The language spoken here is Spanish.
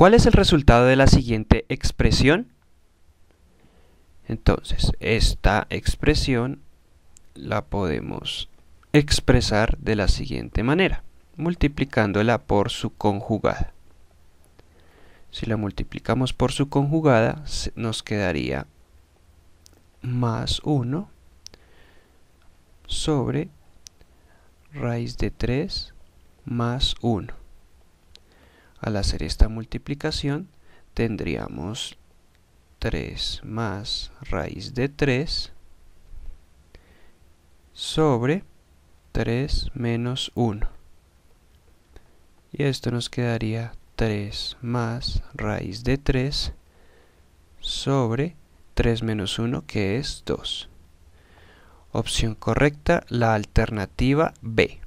¿Cuál es el resultado de la siguiente expresión? Entonces, esta expresión la podemos expresar de la siguiente manera, multiplicándola por su conjugada. Si la multiplicamos por su conjugada, nos quedaría más 1 sobre raíz de 3 más 1. Al hacer esta multiplicación, tendríamos 3 más raíz de 3 sobre 3 menos 1. Y esto nos quedaría 3 más raíz de 3 sobre 3 menos 1 que es 2. Opción correcta, la alternativa B.